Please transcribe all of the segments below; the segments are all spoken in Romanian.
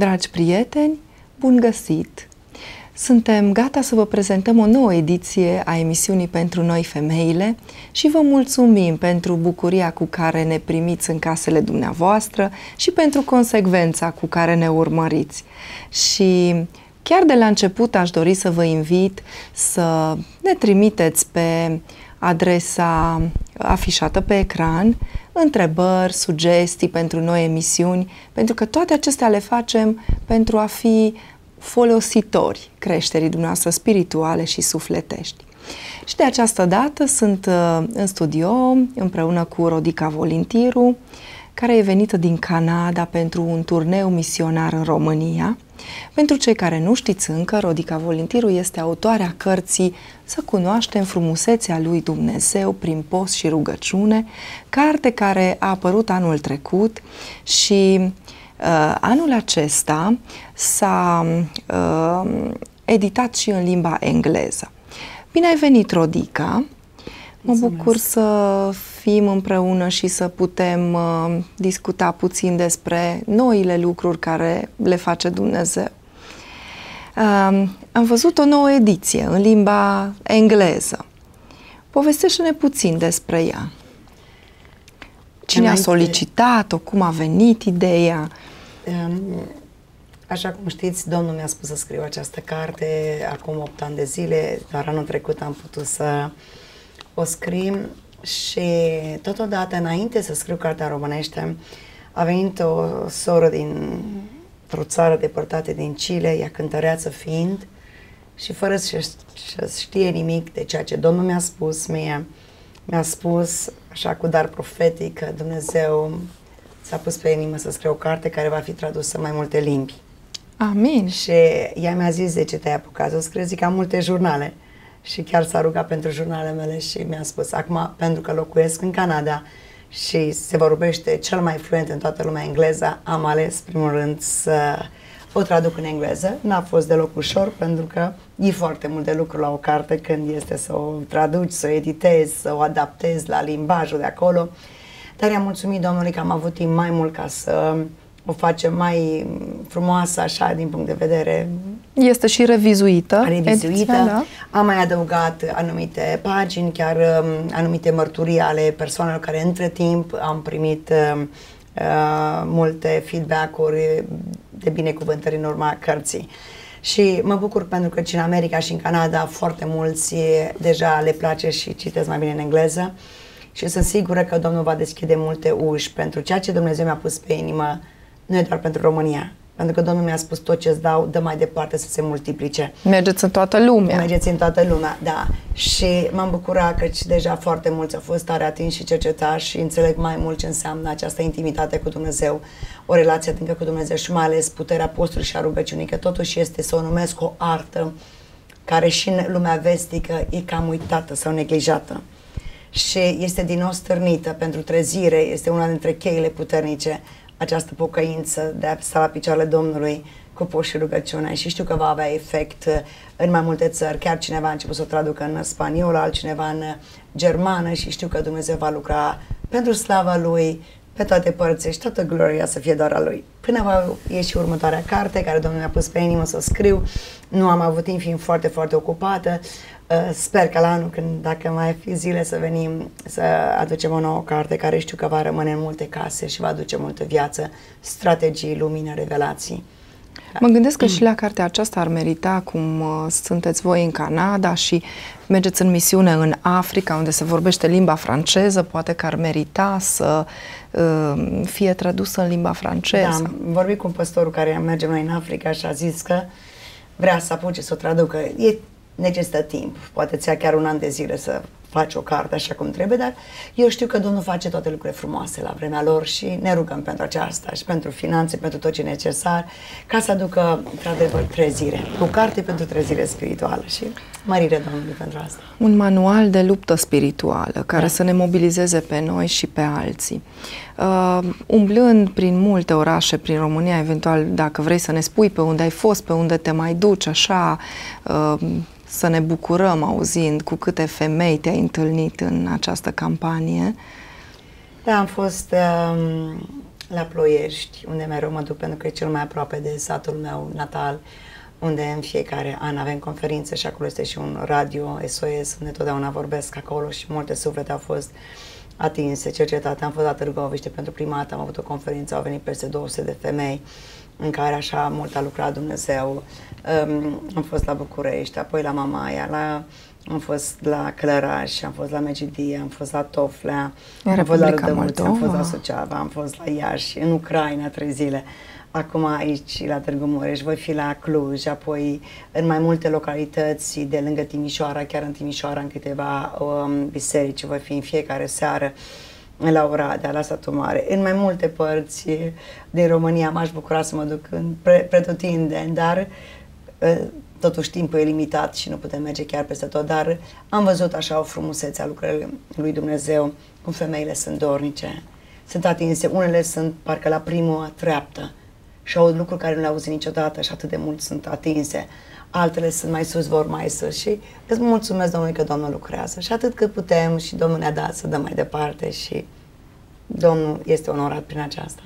Dragi prieteni, bun găsit! Suntem gata să vă prezentăm o nouă ediție a emisiunii pentru noi femeile și vă mulțumim pentru bucuria cu care ne primiți în casele dumneavoastră și pentru consecvența cu care ne urmăriți. Și chiar de la început aș dori să vă invit să ne trimiteți pe adresa afișată pe ecran întrebări, sugestii pentru noi emisiuni, pentru că toate acestea le facem pentru a fi folositori creșterii dumneavoastră spirituale și sufletești. Și de această dată sunt uh, în studio împreună cu Rodica Volintiru, care e venită din Canada pentru un turneu misionar în România. Pentru cei care nu știți încă, Rodica Volintiru este autoarea cărții Să cunoaștem frumusețea lui Dumnezeu prin post și rugăciune, carte care a apărut anul trecut și uh, anul acesta s-a uh, editat și în limba engleză. Bine ai venit, Rodica! Mă bucur să fim împreună și să putem uh, discuta puțin despre noile lucruri care le face Dumnezeu. Uh, am văzut o nouă ediție în limba engleză. Povestește-ne puțin despre ea. Cine a solicitat-o? Cum a venit ideea? Um, așa cum știți, Domnul mi-a spus să scriu această carte acum 8 ani de zile, dar anul trecut am putut să o scriu și totodată, înainte să scriu cartea românește, a venit o soră din o țară depărtată din Chile, ea cântăreață fiind, și fără să, să știe nimic de ceea ce Domnul mi-a spus mie, mi-a spus, așa cu dar profetic, că Dumnezeu s-a pus pe inimă să scrie o carte care va fi tradusă în mai multe limbi. Amin. Și ea mi-a zis de ce te-ai apucat să scrie, zic, am multe jurnale și chiar s-a rugat pentru jurnalele mele și mi-a spus, acum, pentru că locuiesc în Canada și se vorbește cel mai fluent în toată lumea engleză, am ales, primul rând, să o traduc în engleză. N-a fost deloc ușor, pentru că e foarte mult de lucru la o carte când este să o traduci, să o editezi, să o adaptezi la limbajul de acolo. Dar i-am mulțumit Domnului că am avut timp mai mult ca să o facem mai frumoasă așa din punct de vedere este și revizuită. Revizuită. Ediția, da? Am mai adăugat anumite pagini, chiar um, anumite mărturii ale persoanelor care între timp am primit uh, uh, multe feedback-uri de binecuvântări în urma cărții. Și mă bucur pentru că și în America și în Canada foarte mulți deja le place și citesc mai bine în engleză și sunt sigură că Domnul va deschide multe uși pentru ceea ce Dumnezeu mi-a pus pe inimă nu e doar pentru România. Pentru că Domnul mi-a spus tot ce îți dau, dă mai departe să se multiplice. Mergeți în toată lumea. Mergeți în toată lumea, da. Și m-am bucurat că și deja foarte mulți au fost tare atinși și cercetați și înțeleg mai mult ce înseamnă această intimitate cu Dumnezeu, o relație adâncă cu Dumnezeu și mai ales puterea postului și a rugăciunii, că totuși este să o numesc o artă care și în lumea vestică e cam uitată sau neglijată și este din nou stârnită pentru trezire, este una dintre cheile puternice această pocăință de a sta la picioarele Domnului cu post și rugăciune și știu că va avea efect uh, în mai multe țări. Chiar cineva a început să o traducă în spaniolă, altcineva în uh, germană și știu că Dumnezeu va lucra pentru slava Lui pe toate părțile și toată gloria să fie doar a Lui. Până va ieși următoarea carte care Domnul mi-a pus pe inimă să o scriu, nu am avut timp fiind foarte, foarte ocupată, Uh, sper că la anul, când dacă mai fi zile, să venim să aducem o nouă carte care știu că va rămâne în multe case și va aduce multă viață, strategii, lumină, revelații. Mă gândesc că și la cartea aceasta ar merita, cum uh, sunteți voi în Canada și mergeți în misiune în Africa, unde se vorbește limba franceză, poate că ar merita să uh, fie tradusă în limba franceză. Da, am vorbit cu un păstorul care merge noi în Africa și a zis că vrea să apuce să o traducă. E necesită timp. Poate ți-a chiar un an de zile să faci o carte așa cum trebuie, dar eu știu că Domnul face toate lucrurile frumoase la vremea lor și ne rugăm pentru aceasta și pentru finanțe, pentru tot ce e necesar, ca să aducă, într-adevăr, trezire. O carte pentru trezire spirituală și mărire Domnului pentru asta. Un manual de luptă spirituală care da. să ne mobilizeze pe noi și pe alții. Uh, umblând prin multe orașe prin România, eventual dacă vrei să ne spui pe unde ai fost, pe unde te mai duci, așa, uh, să ne bucurăm auzind cu câte femei te-ai întâlnit în această campanie. Da, am fost um, la Ploiești, unde mereu mă duc pentru că e cel mai aproape de satul meu natal, unde în fiecare an avem conferințe și acolo este și un radio SOS, unde totdeauna vorbesc acolo și multe suflete au fost atinse, cercetate. Am fost la Târgoviște pentru prima dată, am avut o conferință, au venit peste 200 de femei în care așa mult a lucrat Dumnezeu. Um, am fost la București, apoi la Mamaia, la am fost la Clăraș, am fost la Megidie, am fost la Toflea, am fost la Râdămuți, am fost la Suceava, am fost la Iași, în Ucraina trei zile. Acum aici, la Târgu Mureș, voi fi la Cluj, apoi în mai multe localități de lângă Timișoara, chiar în Timișoara, în câteva um, biserici, voi fi în fiecare seară la Oradea, la Satul Mare, în mai multe părți din România. M-aș bucura să mă duc în pre- pretutindeni, dar uh, totuși timpul e limitat și nu putem merge chiar peste tot, dar am văzut așa o frumusețe a lucrării lui Dumnezeu, cum femeile sunt dornice, sunt atinse, unele sunt parcă la primul treaptă. Și au lucruri care nu le-au auzit niciodată și atât de mult sunt atinse. Altele sunt mai sus, vor mai sus și îți mulțumesc Domnului că Domnul lucrează. Și atât cât putem și Domnul ne-a dat să dăm mai departe și Domnul este onorat prin aceasta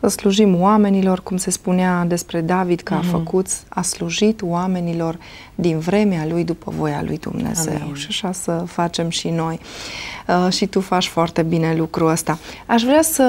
să slujim oamenilor, cum se spunea despre David că mm-hmm. a mhm. făcut, a slujit oamenilor din vremea lui după voia lui Dumnezeu. Amin. Și așa să facem și noi. Uh, și tu faci foarte bine lucrul ăsta. Aș vrea să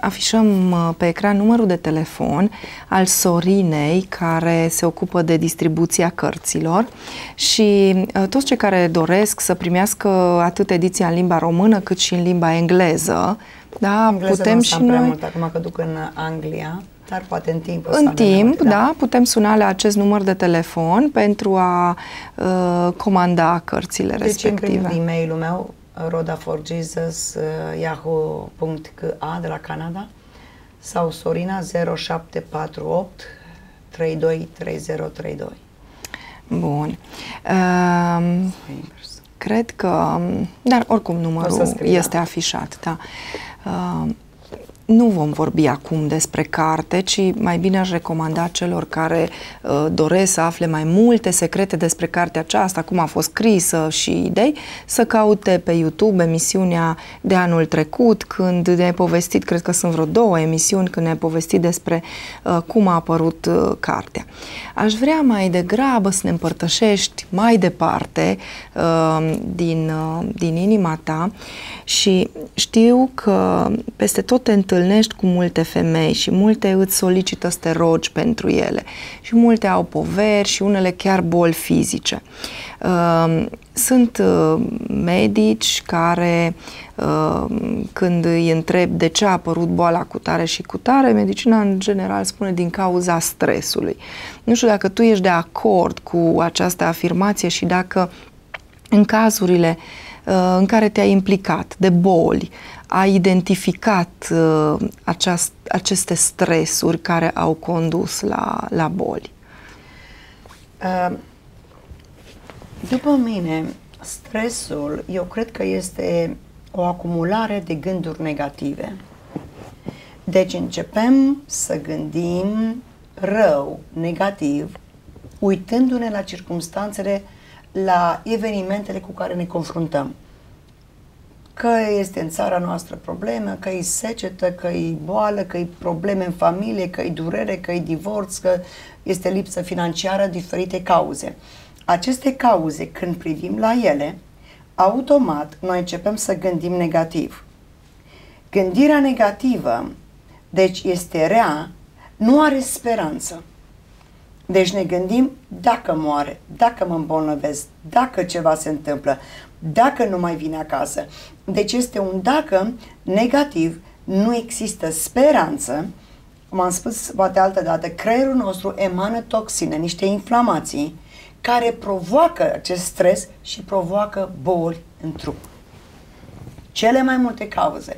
afișăm uh, pe ecran numărul de telefon al Sorinei, care se ocupă de distribuția cărților și uh, toți cei care doresc să primească atât ediția în limba română cât și în limba engleză, da, Engleză putem și noi... mult acum că duc în Anglia, dar poate în timp În timp, multe, da. da, putem suna la acest număr de telefon pentru a uh, comanda cărțile deci, respective. Deci, în e-mailul meu, rodaforjesus, uh, yahoo.ca de la Canada sau Sorina 0748 323032. Bun. Uh, cred că, dar oricum numărul scrie, este da. afișat, da. Uh, nu vom vorbi acum despre carte, ci mai bine aș recomanda celor care uh, doresc să afle mai multe secrete despre cartea aceasta, cum a fost scrisă și idei, să caute pe YouTube emisiunea de anul trecut, când ne-ai povestit, cred că sunt vreo două emisiuni, când ne-ai povestit despre uh, cum a apărut uh, cartea. Aș vrea mai degrabă să ne împărtășești mai departe uh, din, uh, din inima ta și știu că peste tot te întâlnești întâlnești cu multe femei și multe îți solicită să te rogi pentru ele și multe au poveri și unele chiar boli fizice. Um, sunt uh, medici care uh, când îi întreb de ce a apărut boala cu tare și cu tare, medicina în general spune din cauza stresului. Nu știu dacă tu ești de acord cu această afirmație și dacă în cazurile uh, în care te-ai implicat de boli, a identificat uh, aceast, aceste stresuri care au condus la, la boli? Uh, după mine, stresul, eu cred că este o acumulare de gânduri negative. Deci începem să gândim rău, negativ, uitându-ne la circumstanțele, la evenimentele cu care ne confruntăm că este în țara noastră probleme, că e secetă, că e boală, că e probleme în familie, că e durere, că e divorț, că este lipsă financiară, diferite cauze. Aceste cauze, când privim la ele, automat noi începem să gândim negativ. Gândirea negativă, deci este rea, nu are speranță. Deci ne gândim dacă moare, dacă mă îmbolnăvesc, dacă ceva se întâmplă, dacă nu mai vine acasă. Deci este un dacă negativ, nu există speranță, cum am spus poate altă dată, creierul nostru emană toxine, niște inflamații, care provoacă acest stres și provoacă boli în trup. Cele mai multe cauze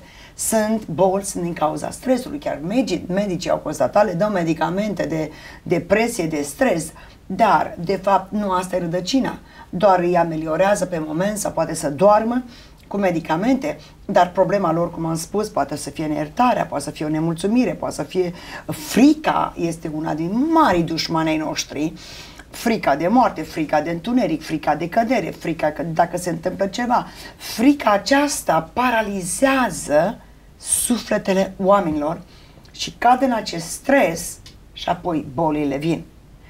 sunt bolți sunt din cauza stresului. Chiar medicii, medicii au constatat, le dau medicamente de depresie, de stres, dar, de fapt, nu asta e rădăcina. Doar îi ameliorează pe moment sau poate să doarmă cu medicamente, dar problema lor, cum am spus, poate să fie neiertarea, poate să fie o nemulțumire, poate să fie frica, este una din mari dușmanei noștri, frica de moarte, frica de întuneric, frica de cădere, frica că dacă se întâmplă ceva. Frica aceasta paralizează sufletele oamenilor și cad în acest stres și apoi bolile vin.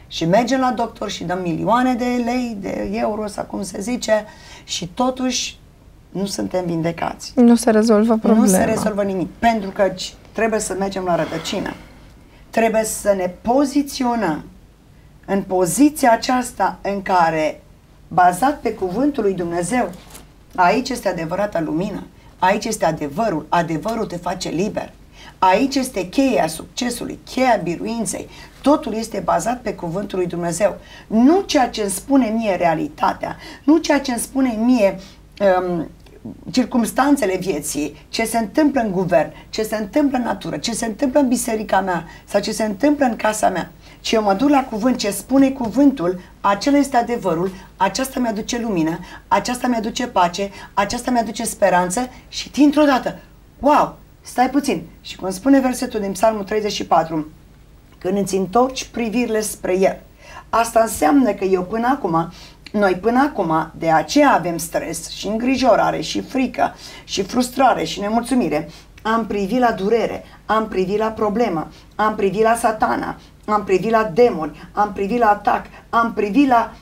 Și mergem la doctor și dăm milioane de lei, de euro sau cum se zice și totuși nu suntem vindecați. Nu se rezolvă problema. Nu se rezolvă nimic, pentru că trebuie să mergem la rădăcină. Trebuie să ne poziționăm în poziția aceasta în care, bazat pe cuvântul lui Dumnezeu, aici este adevărata lumină, aici este adevărul, adevărul te face liber. Aici este cheia succesului, cheia biruinței. Totul este bazat pe cuvântul lui Dumnezeu. Nu ceea ce îmi spune mie realitatea, nu ceea ce îmi spune mie um, circumstanțele vieții, ce se întâmplă în guvern, ce se întâmplă în natură, ce se întâmplă în biserica mea sau ce se întâmplă în casa mea, ci eu mă duc la cuvânt, ce spune cuvântul, acela este adevărul, aceasta mi-aduce lumină, aceasta mi-aduce pace, aceasta mi-aduce speranță și dintr-o dată, wow, stai puțin. Și cum spune versetul din Psalmul 34, când îți întorci privirile spre El, asta înseamnă că eu până acum noi până acum de aceea avem stres și îngrijorare și frică și frustrare și nemulțumire. Am privit la durere, am privit la problemă, am privit la satana, am privit la demoni, am privit la atac, am privit la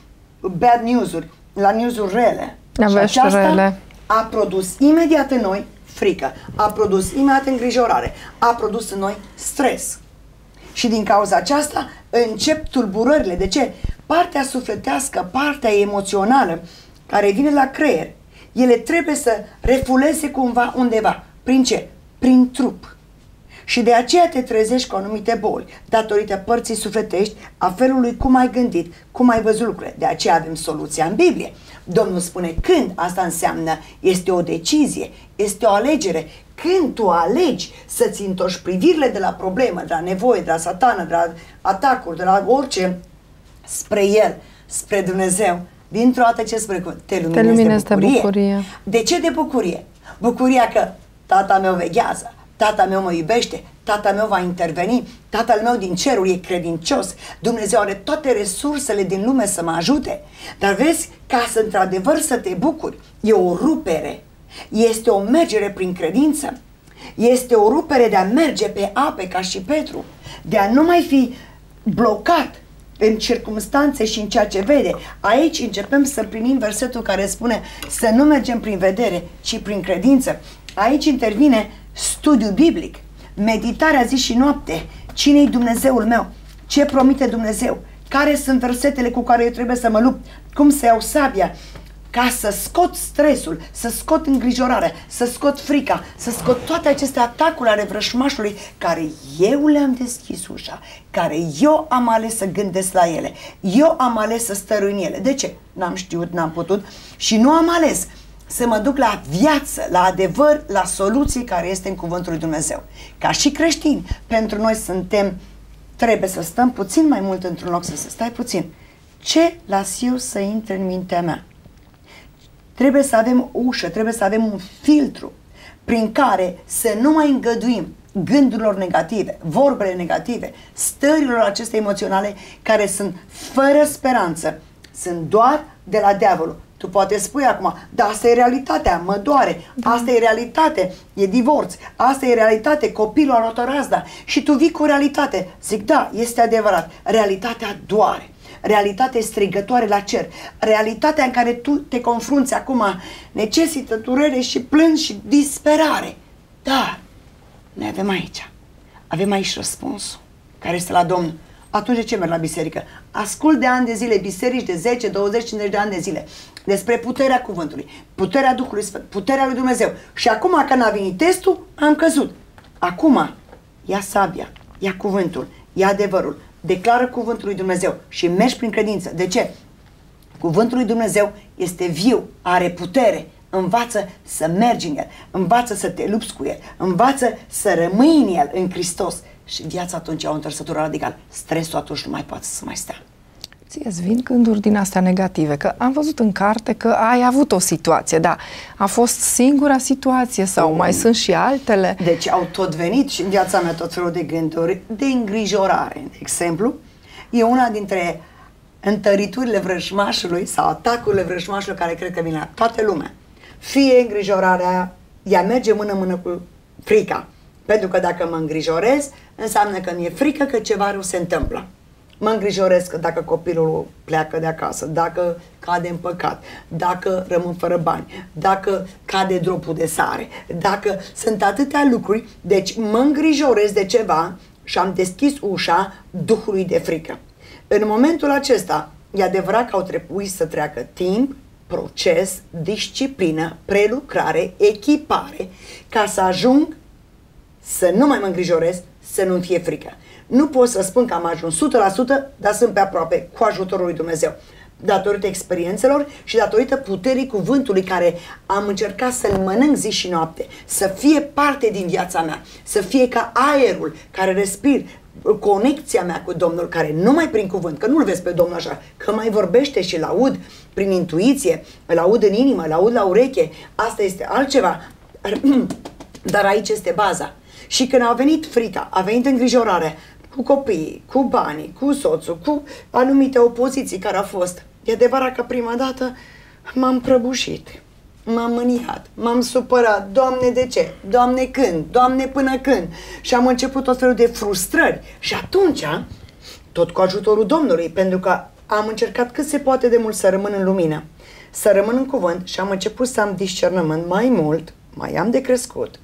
bad news-uri, la news-uri rele. La și aceasta rele. a produs imediat în noi frică, a produs imediat îngrijorare, a produs în noi stres. Și din cauza aceasta încep tulburările. De ce? Partea sufletească, partea emoțională care vine la creier, ele trebuie să refuleze cumva undeva. Prin ce? Prin trup. Și de aceea te trezești cu anumite boli, datorită părții sufletești, a felului cum ai gândit, cum ai văzut lucrurile. De aceea avem soluția în Biblie. Domnul spune când, asta înseamnă, este o decizie, este o alegere. Când tu alegi să-ți întorci privirile de la problemă, de la nevoie, de la satană, de la atacuri, de la orice, spre El, spre Dumnezeu, dintr-o dată ce spune? Te luminezi, te luminezi de, bucurie. de bucurie. De ce de bucurie? Bucuria că tata meu veghează, tata meu mă iubește, tata meu va interveni, tatăl meu din cerul e credincios, Dumnezeu are toate resursele din lume să mă ajute. Dar vezi, ca să într-adevăr să te bucuri, e o rupere, este o mergere prin credință, este o rupere de a merge pe ape ca și Petru, de a nu mai fi blocat în circumstanțe și în ceea ce vede. Aici începem să primim versetul care spune să nu mergem prin vedere, ci prin credință. Aici intervine studiul biblic, meditarea zi și noapte. Cine-i Dumnezeul meu? Ce promite Dumnezeu? Care sunt versetele cu care eu trebuie să mă lupt? Cum să iau sabia? ca să scot stresul, să scot îngrijorarea, să scot frica, să scot toate aceste atacuri ale vrășmașului care eu le-am deschis ușa, care eu am ales să gândesc la ele, eu am ales să stărui în ele. De ce? N-am știut, n-am putut și nu am ales să mă duc la viață, la adevăr, la soluții care este în Cuvântul lui Dumnezeu. Ca și creștini, pentru noi suntem, trebuie să stăm puțin mai mult într-un loc, să stai puțin. Ce las eu să intre în mintea mea? Trebuie să avem o ușă, trebuie să avem un filtru prin care să nu mai îngăduim gândurilor negative, vorbele negative, stărilor acestea emoționale care sunt fără speranță, sunt doar de la diavolul. Tu poate spui acum, da, asta e realitatea, mă doare, asta e realitate, e divorț, asta e realitate, copilul a rotorazda și tu vii cu realitate. Zic, da, este adevărat, realitatea doare realitate strigătoare la cer. Realitatea în care tu te confrunți acum necesită durere și plângi și disperare. Dar noi avem aici, avem aici răspunsul care este la Domnul. Atunci de ce merg la biserică? Ascult de ani de zile biserici de 10, 20, 50 de ani de zile despre puterea cuvântului, puterea Duhului Sfânt, puterea lui Dumnezeu. Și acum când a venit testul, am căzut. Acum, ia sabia, ia cuvântul, ia adevărul, declară cuvântul lui Dumnezeu și mergi prin credință. De ce? Cuvântul lui Dumnezeu este viu, are putere, învață să mergi în el, învață să te lupți cu el, învață să rămâi în el, în Hristos. Și viața atunci au o întorsătură radical. Stresul atunci nu mai poate să mai stea. Ție îți vin gânduri din astea negative, că am vândut în carte că ai avut o situație, da, a fost singura situație sau mm. mai sunt și altele? Deci au tot venit și în viața mea tot felul de gânduri, de îngrijorare, de exemplu. E una dintre întăriturile vrăjmașului sau atacurile vrăjmașului care cred că vin la toată lumea. Fie îngrijorarea, ea merge mână-mână cu frica. Pentru că dacă mă îngrijorez, înseamnă că mi-e frică că ceva rău se întâmplă. Mă îngrijorez că dacă copilul pleacă de acasă, dacă cade în păcat, dacă rămân fără bani, dacă cade dropul de sare, dacă sunt atâtea lucruri, deci mă îngrijorez de ceva și am deschis ușa Duhului de frică. În momentul acesta, e adevărat că au trebuit să treacă timp, proces, disciplină, prelucrare, echipare, ca să ajung să nu mai mă îngrijorez, să nu-mi fie frică. Nu pot să spun că am ajuns 100%, dar sunt pe aproape cu ajutorul lui Dumnezeu. Datorită experiențelor și datorită puterii cuvântului care am încercat să-l mănânc zi și noapte, să fie parte din viața mea, să fie ca aerul care respir, conexia mea cu Domnul, care nu mai prin cuvânt, că nu-l vezi pe Domnul așa, că mai vorbește și-l aud prin intuiție, îl aud în inimă, îl aud la ureche, asta este altceva. Dar aici este baza. Și când a venit frica, a venit îngrijorarea cu copiii, cu banii, cu soțul, cu anumite opoziții care au fost, e adevărat că prima dată m-am prăbușit, m-am mâniat, m-am supărat, Doamne de ce? Doamne când? Doamne până când? Și am început tot felul de frustrări și atunci, tot cu ajutorul Domnului, pentru că am încercat cât se poate de mult să rămân în lumină, să rămân în cuvânt și am început să am discernământ mai mult, mai am de crescut,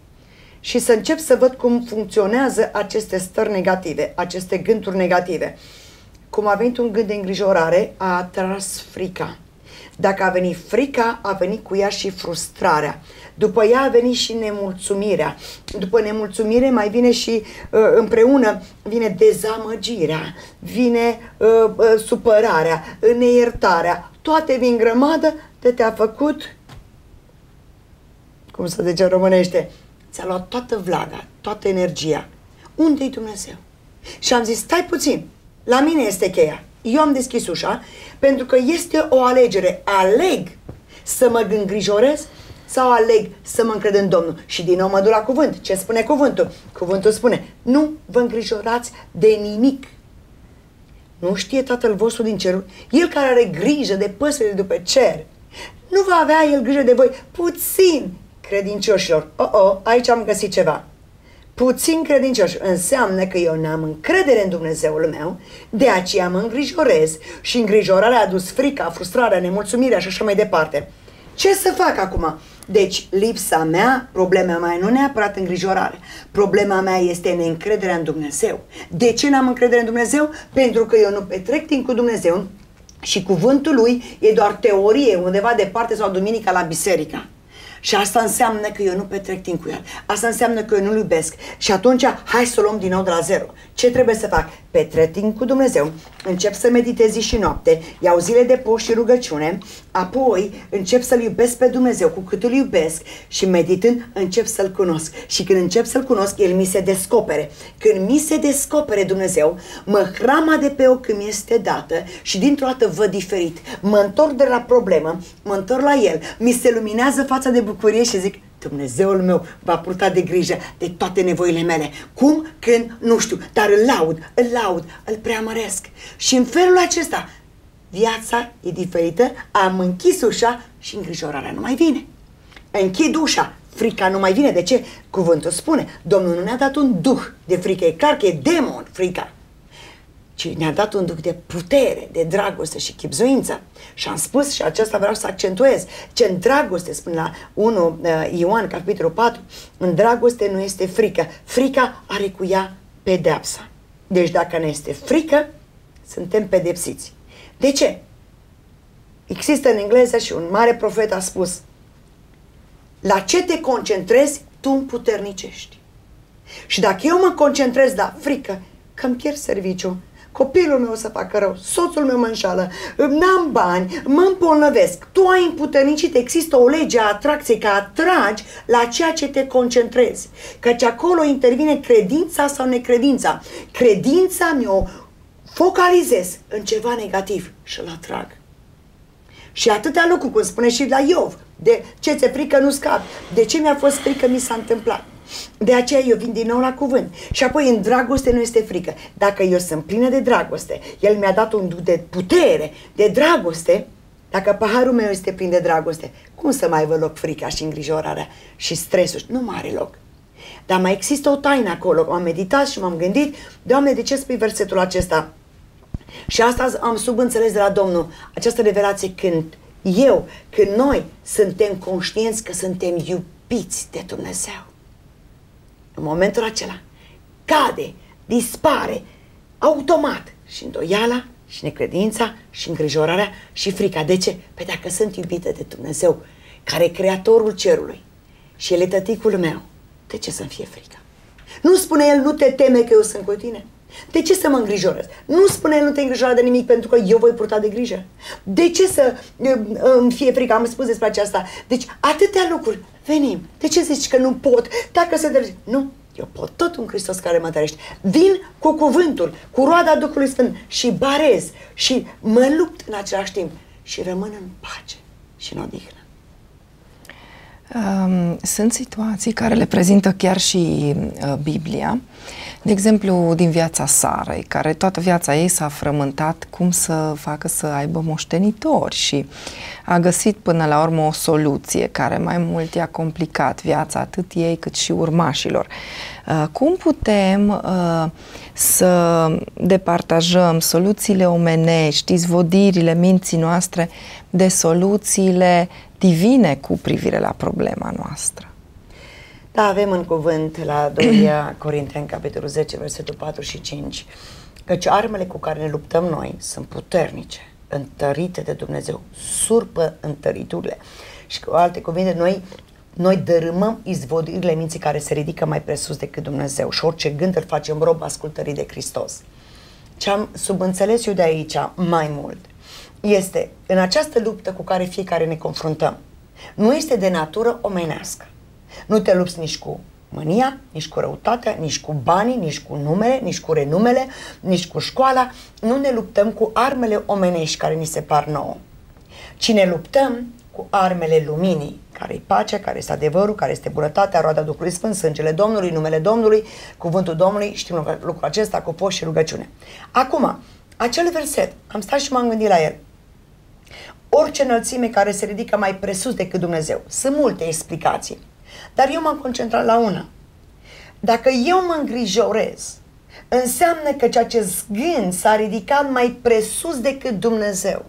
și să încep să văd cum funcționează aceste stări negative, aceste gânduri negative. Cum a venit un gând de îngrijorare, a atras frica. Dacă a venit frica, a venit cu ea și frustrarea. După ea a venit și nemulțumirea. După nemulțumire mai vine și uh, împreună vine dezamăgirea, vine uh, uh, supărarea, neiertarea. Toate vin grămadă de te-a făcut, cum să zice românește, ți-a luat toată vlaga, toată energia. Unde-i Dumnezeu? Și am zis, stai puțin, la mine este cheia. Eu am deschis ușa pentru că este o alegere. Aleg să mă îngrijorez sau aleg să mă încred în Domnul. Și din nou mă duc la cuvânt. Ce spune cuvântul? Cuvântul spune, nu vă îngrijorați de nimic. Nu știe Tatăl vostru din cerul? El care are grijă de păsările după cer. Nu va avea El grijă de voi puțin credincioșilor. Oh, oh, aici am găsit ceva. Puțin credincioși înseamnă că eu n-am încredere în Dumnezeul meu, de aceea mă îngrijorez și îngrijorarea a adus frica, frustrarea, nemulțumirea și așa mai departe. Ce să fac acum? Deci, lipsa mea, problema mea nu neapărat îngrijorare. Problema mea este neîncrederea în Dumnezeu. De ce n-am încredere în Dumnezeu? Pentru că eu nu petrec timp cu Dumnezeu și cuvântul lui e doar teorie undeva departe sau duminica la biserică. Și asta înseamnă că eu nu petrec timp cu el. Asta înseamnă că eu nu-l iubesc. Și atunci, hai să o luăm din nou de la zero. Ce trebuie să fac? Petrec timp cu Dumnezeu, încep să meditez zi și noapte, iau zile de post și rugăciune, apoi încep să-L iubesc pe Dumnezeu cu cât îl iubesc și meditând încep să-L cunosc. Și când încep să-L cunosc, El mi se descopere. Când mi se descopere Dumnezeu, mă hrama de pe ochi mi este dată și dintr-o dată văd diferit. Mă întorc de la problemă, mă întorc la El, mi se luminează fața de bucurie și zic, Dumnezeul meu va purta de grijă de toate nevoile mele. Cum? Când? Nu știu, dar îl laud, îl laud, îl preamăresc. Și în felul acesta, viața e diferită, am închis ușa și îngrijorarea nu mai vine. Închid ușa, frica nu mai vine. De ce? Cuvântul spune, Domnul nu ne-a dat un duh de frică, e clar că e demon frica ci ne-a dat un duc de putere, de dragoste și chipzuință. Și am spus, și acesta vreau să accentuez, ce în dragoste, spune la 1 uh, Ioan, capitolul 4, în dragoste nu este frică. Frica are cu ea pedeapsa. Deci dacă ne este frică, suntem pedepsiți. De ce? Există în engleză și un mare profet a spus la ce te concentrezi, tu împuternicești. Și dacă eu mă concentrez la frică, că îmi pierd serviciu, copilul meu să facă rău, soțul meu mă înșală, n-am bani, mă îmbolnăvesc. Tu ai împuternicit, există o lege a atracției, că atragi la ceea ce te concentrezi. Căci acolo intervine credința sau necredința. Credința mi-o focalizez în ceva negativ și îl atrag. Și atâtea lucruri, cum spune și la Iov, de ce ți-e frică nu scap, de ce mi-a fost frică mi s-a întâmplat. De aceea eu vin din nou la cuvânt. Și apoi în dragoste nu este frică. Dacă eu sunt plină de dragoste, El mi-a dat un duc de putere, de dragoste, dacă paharul meu este plin de dragoste, cum să mai vă loc frica și îngrijorarea și stresul? Nu mai are loc. Dar mai există o taină acolo. Am meditat și m-am gândit, Doamne, de ce spui versetul acesta? Și asta am subînțeles de la Domnul, această revelație când eu, când noi suntem conștienți că suntem iubiți de Dumnezeu. În momentul acela cade, dispare automat și îndoiala și necredința și îngrijorarea și frica. De ce? Păi dacă sunt iubită de Dumnezeu, care e creatorul cerului și el e tăticul meu, de ce să-mi fie frică? Nu spune el, nu te teme că eu sunt cu tine. De ce să mă îngrijorez? Nu spune el, nu te îngrijora de nimic pentru că eu voi purta de grijă. De ce să îmi fie frică? Am spus despre aceasta. Deci atâtea lucruri. Venim. De ce zici că nu pot? Dacă se dă... Nu. Eu pot tot un Hristos care mă tărește. Vin cu cuvântul, cu roada Duhului Sfânt și barez și mă lupt în același timp și rămân în pace și în odihnă. Um, sunt situații care le prezintă chiar și uh, Biblia. De exemplu, din viața Sarei, care toată viața ei s-a frământat cum să facă să aibă moștenitori și a găsit până la urmă o soluție care mai mult i-a complicat viața atât ei cât și urmașilor. Uh, cum putem uh, să departajăm soluțiile omenești, izvodirile minții noastre de soluțiile divine cu privire la problema noastră? Da, avem în cuvânt la 2 Corinteni, capitolul 10, versetul 4 și 5, căci armele cu care ne luptăm noi sunt puternice, întărite de Dumnezeu, surpă întăriturile. Și cu alte cuvinte, noi, noi dărâmăm izvodirile minții care se ridică mai presus decât Dumnezeu și orice gând îl facem rob ascultării de Hristos. Ce am subînțeles eu de aici mai mult este în această luptă cu care fiecare ne confruntăm. Nu este de natură omenească. Nu te lupți nici cu mânia, nici cu răutatea, nici cu banii, nici cu numele, nici cu renumele, nici cu școala. Nu ne luptăm cu armele omenești care ni se par nouă, ci ne luptăm cu armele luminii, care e pacea, care este adevărul, care este bunătatea, roada Duhului Sfânt, sângele Domnului, numele Domnului, cuvântul Domnului, știm lucrul acesta cu post și rugăciune. Acum, acel verset, am stat și m-am gândit la el. Orice înălțime care se ridică mai presus decât Dumnezeu. Sunt multe explicații. Dar eu m-am concentrat la una. Dacă eu mă îngrijorez, înseamnă că ceea ce gând s-a ridicat mai presus decât Dumnezeu.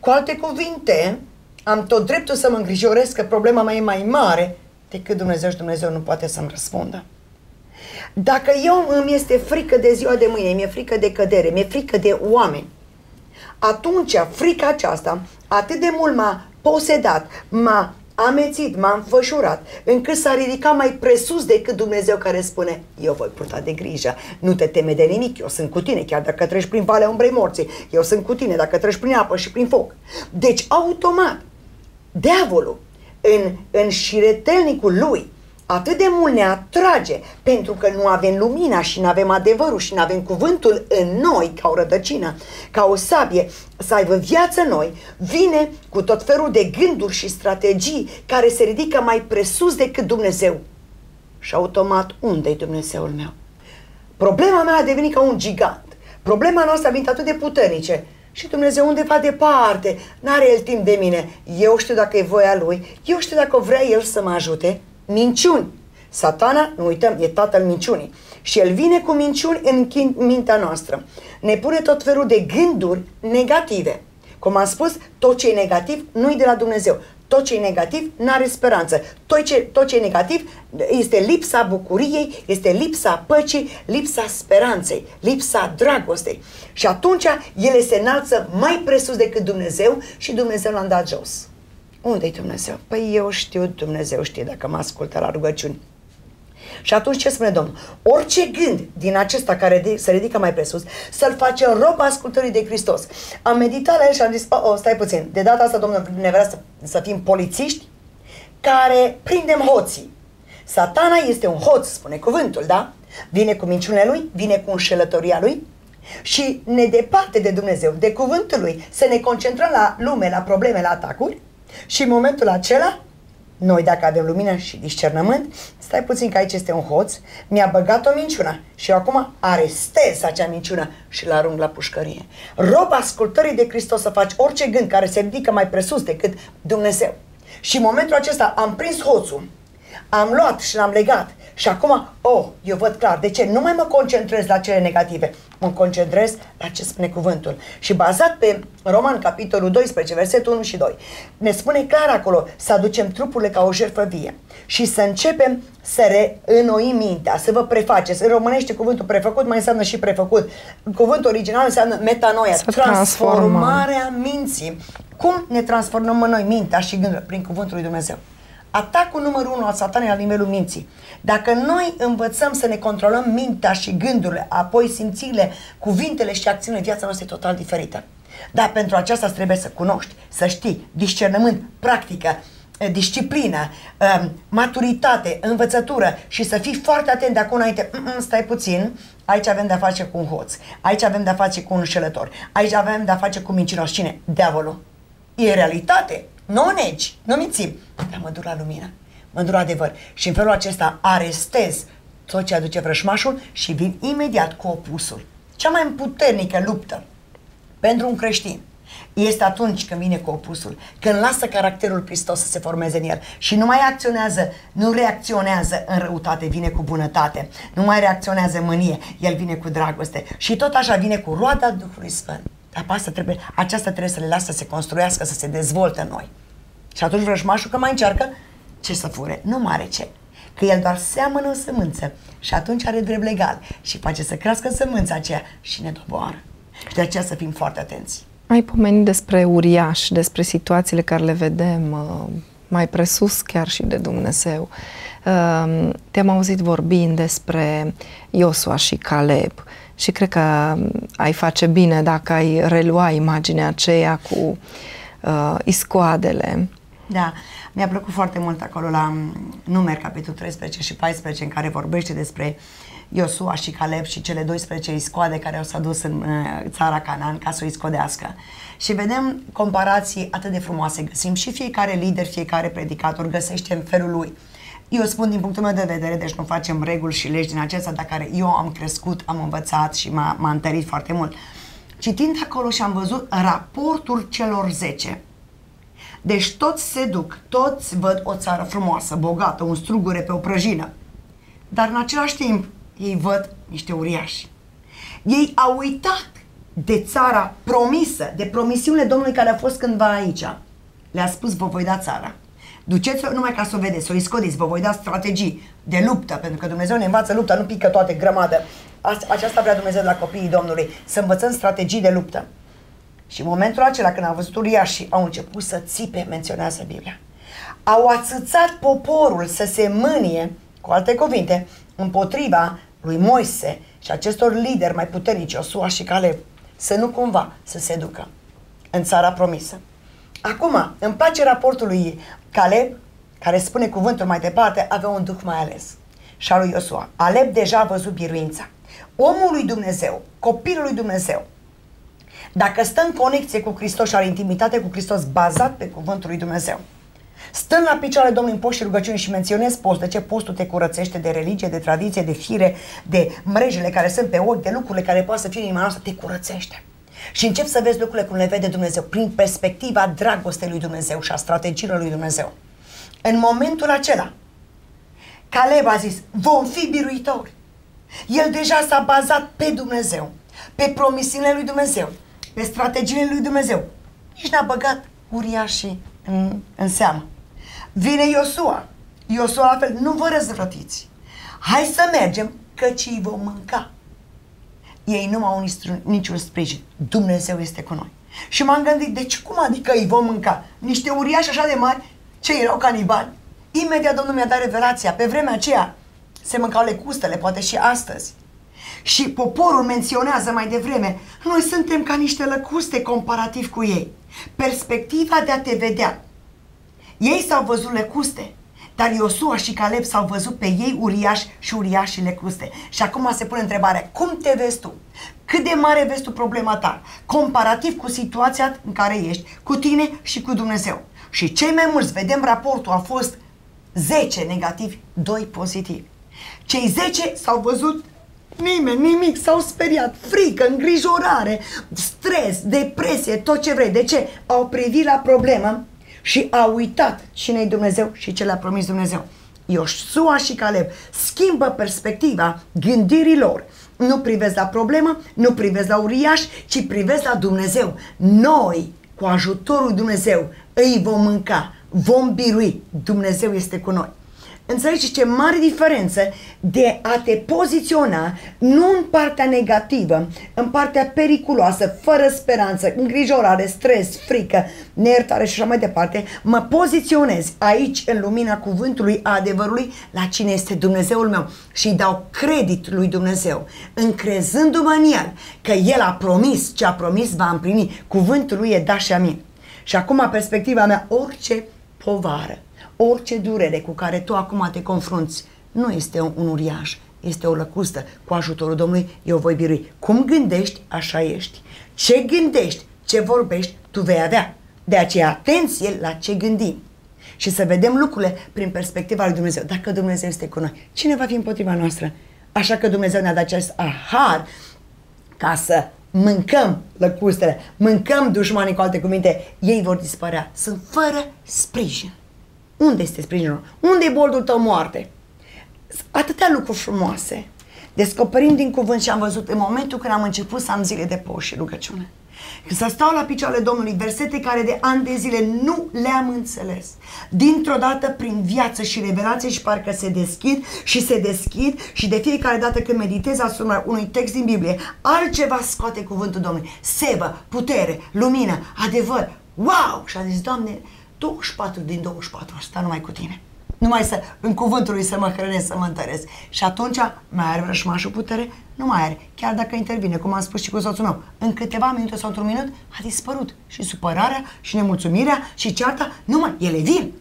Cu alte cuvinte, am tot dreptul să mă îngrijorez că problema mea e mai mare decât Dumnezeu și Dumnezeu nu poate să-mi răspundă. Dacă eu îmi este frică de ziua de mâine, mi-e frică de cădere, mi-e frică de oameni, atunci frica aceasta atât de mult m-a posedat, m-a amețit, m-a înfășurat, încât s-a ridicat mai presus decât Dumnezeu care spune, eu voi purta de grijă, nu te teme de nimic, eu sunt cu tine, chiar dacă treci prin valea umbrei morții, eu sunt cu tine, dacă treci prin apă și prin foc. Deci, automat, diavolul, în, în șiretelnicul lui, atât de mult ne atrage pentru că nu avem lumina și nu avem adevărul și nu avem cuvântul în noi ca o rădăcină, ca o sabie, să aibă viață noi, vine cu tot felul de gânduri și strategii care se ridică mai presus decât Dumnezeu. Și automat, unde-i Dumnezeul meu? Problema mea a devenit ca un gigant. Problema noastră a venit atât de puternice. Și Dumnezeu undeva departe, n-are El timp de mine. Eu știu dacă e voia Lui, eu știu dacă vrea El să mă ajute, minciuni. Satana, nu uităm, e tatăl minciunii. Și el vine cu minciuni în mintea noastră. Ne pune tot felul de gânduri negative. Cum am spus, tot ce e negativ nu e de la Dumnezeu. Tot ce e negativ nu are speranță. Tot ce, tot ce e negativ este lipsa bucuriei, este lipsa păcii, lipsa speranței, lipsa dragostei. Și atunci ele se înalță mai presus decât Dumnezeu și Dumnezeu l-a dat jos unde e Dumnezeu? Păi eu știu, Dumnezeu știe dacă mă ascultă la rugăciuni. Și atunci ce spune Domnul? Orice gând din acesta care se ridică mai presus, să-l face rob ascultării de Hristos. Am meditat la el și am zis, oh, oh, stai puțin, de data asta Domnul ne vrea să, să fim polițiști care prindem hoții. Satana este un hoț, spune cuvântul, da? Vine cu minciunile lui, vine cu înșelătoria lui și ne departe de Dumnezeu, de cuvântul lui, să ne concentrăm la lume, la probleme, la atacuri și în momentul acela, noi dacă avem lumină și discernământ, stai puțin că aici este un hoț, mi-a băgat o minciună și eu acum arestez acea minciună și l arunc la pușcărie. Rob ascultării de Hristos să faci orice gând care se ridică mai presus decât Dumnezeu. Și în momentul acesta am prins hoțul, am luat și l-am legat Și acum, oh, eu văd clar. De ce? Nu mai mă concentrez la cele negative, mă concentrez la ce spune cuvântul. Și bazat pe Roman, capitolul 12, versetul 1 și 2, ne spune clar acolo să aducem trupurile ca o jertfă vie și să începem să reînnoim mintea, să vă prefaceți. În românește cuvântul prefăcut mai înseamnă și prefăcut. Cuvântul original înseamnă metanoia, Să transformarea minții. Cum ne transformăm noi mintea și gândul? Prin cuvântul lui Dumnezeu. Atacul numărul unu al satanei la nivelul minții. Dacă noi învățăm să ne controlăm mintea și gândurile, apoi simțirile, cuvintele și acțiunile, viața noastră e total diferită. Dar pentru aceasta trebuie să cunoști, să știi, discernământ, practică, eh, disciplină, um, maturitate, învățătură și să fii foarte atent de acum înainte. Mm-mm, stai puțin, aici avem de-a face cu un hoț, aici avem de-a face cu un înșelător, aici avem de-a face cu mincinos. Cine? Diavolul. E realitate. Nu o negi, nu mințim. Dar mă duc la lumină, mă duc la adevăr. Și în felul acesta arestez tot ce aduce vrășmașul și vin imediat cu opusul. Cea mai puternică luptă pentru un creștin este atunci când vine cu opusul, când lasă caracterul Hristos să se formeze în el și nu mai acționează, nu reacționează în răutate, vine cu bunătate, nu mai reacționează în mânie, el vine cu dragoste și tot așa vine cu roada Duhului Sfânt. Dar asta trebuie, aceasta trebuie să le lasă să se construiască, să se dezvolte în noi. Și atunci vrăjmașul că mai încearcă ce să fure? Nu mare ce. Că el doar seamănă o sămânță și atunci are drept legal și face să crească sămânța aceea și ne doboară. Și de aceea să fim foarte atenți. Ai pomenit despre uriaș, despre situațiile care le vedem uh, mai presus chiar și de Dumnezeu. Uh, te-am auzit vorbind despre Iosua și Caleb și cred că ai face bine dacă ai relua imaginea aceea cu uh, iscoadele. Da, mi-a plăcut foarte mult acolo la mm, numeri, capitolul 13 și 14, în care vorbește despre Iosua și Caleb și cele 12 iscoade care au s dus în uh, țara Canaan ca să o iscodească. Și vedem comparații atât de frumoase. Găsim și fiecare lider, fiecare predicator găsește în felul lui. Eu spun din punctul meu de vedere, deci nu facem reguli și legi din acestea, dar care eu am crescut, am învățat și m-a, m-a întărit foarte mult. Citind acolo și am văzut raportul celor 10 deci toți se duc, toți văd o țară frumoasă, bogată, un strugure pe o prăjină. Dar în același timp ei văd niște uriași. Ei au uitat de țara promisă, de promisiunile Domnului care a fost cândva aici. Le-a spus, vă voi da țara. Duceți-o numai ca să o vedeți, să o iscodiți, vă voi da strategii de luptă, pentru că Dumnezeu ne învață lupta, nu pică toate grămadă. Aceasta vrea Dumnezeu la copiii Domnului, să învățăm strategii de luptă. Și în momentul acela când au văzut uriașii, au început să țipe, menționează Biblia. Au ațățat poporul să se mânie, cu alte cuvinte, împotriva lui Moise și acestor lideri mai puternici, Osua și Caleb, să nu cumva să se ducă în țara promisă. Acum, îmi place raportul lui Caleb, care spune cuvântul mai departe, avea un duh mai ales. Și al lui Iosua. Aleb deja a văzut biruința. Omul lui Dumnezeu, copilul lui Dumnezeu, dacă stă în conexie cu Hristos și are intimitate cu Hristos bazat pe cuvântul lui Dumnezeu, Stând la picioarele Domnului în post și rugăciune și menționez post, de ce postul te curățește de religie, de tradiție, de fire, de mrejele care sunt pe ochi, de lucrurile care poate să fie în inima noastră, te curățește. Și încep să vezi lucrurile cum le vede Dumnezeu, prin perspectiva dragostei lui Dumnezeu și a strategiilor lui Dumnezeu. În momentul acela, Caleb a zis, vom fi biruitori. El deja s-a bazat pe Dumnezeu, pe promisiunile lui Dumnezeu, pe strategiile lui Dumnezeu. Nici n-a băgat uriașii în, în seamă. Vine Iosua. Iosua la fel, nu vă răzvrătiți. Hai să mergem, căci îi vom mânca. Ei nu au niciun sprijin. Dumnezeu este cu noi. Și m-am gândit, deci cum adică îi vom mânca? Niște uriași așa de mari, ce erau canibali? Imediat Domnul mi-a dat revelația. Pe vremea aceea se mâncau lecustele, poate și astăzi. Și poporul menționează mai devreme, noi suntem ca niște lăcuste comparativ cu ei. Perspectiva de a te vedea. Ei s-au văzut lecuste, dar Iosua și Caleb s-au văzut pe ei uriași și uriași lecuste. Și acum se pune întrebarea, cum te vezi tu? Cât de mare vezi tu problema ta? Comparativ cu situația în care ești, cu tine și cu Dumnezeu. Și cei mai mulți, vedem raportul, a fost 10 negativi, 2 pozitivi. Cei 10 s-au văzut Nimeni, nimic, s-au speriat, frică, îngrijorare, stres, depresie, tot ce vrei. De ce? Au privit la problemă și au uitat cine e Dumnezeu și ce le-a promis Dumnezeu. Ioșua și Caleb schimbă perspectiva gândirilor. Nu privesc la problemă, nu privesc la uriaș, ci privesc la Dumnezeu. Noi, cu ajutorul lui Dumnezeu, îi vom mânca, vom birui. Dumnezeu este cu noi. Înțelegi ce mare diferență de a te poziționa nu în partea negativă, în partea periculoasă, fără speranță, îngrijorare, stres, frică, neiertare și așa mai departe, mă poziționez aici în lumina cuvântului adevărului la cine este Dumnezeul meu și îi dau credit lui Dumnezeu, încrezându-mă în El, că El a promis ce a promis va împlini, cuvântul lui e da și amin. Și acum perspectiva mea, orice povară, orice durere cu care tu acum te confrunți nu este un uriaș, este o lăcustă. Cu ajutorul Domnului eu voi birui. Cum gândești, așa ești. Ce gândești, ce vorbești, tu vei avea. De aceea atenție la ce gândim. Și să vedem lucrurile prin perspectiva lui Dumnezeu. Dacă Dumnezeu este cu noi, cine va fi împotriva noastră? Așa că Dumnezeu ne-a dat acest ahar ca să mâncăm lăcustele, mâncăm dușmanii cu alte cuvinte, ei vor dispărea. Sunt fără sprijin. Unde este sprijinul? Unde e boldul tău moarte? Atâtea lucruri frumoase. Descoperim din cuvânt și am văzut în momentul când am început să am zile de post și rugăciune. Când să stau la picioarele Domnului, versete care de ani de zile nu le-am înțeles. Dintr-o dată, prin viață și revelație și parcă se deschid și se deschid și de fiecare dată când meditez asupra unui text din Biblie, altceva scoate cuvântul Domnului. Sevă, putere, lumină, adevăr. Wow! Și am zis, Doamne, 24 din 24 asta numai cu tine. Numai să, în cuvântul lui să mă hrănesc, să mă întăresc. Și atunci mai are vrășmașul putere? Nu mai are. Chiar dacă intervine, cum am spus și cu soțul meu, în câteva minute sau într-un minut a dispărut. Și supărarea, și nemulțumirea, și cearta, nu mai, ele vin.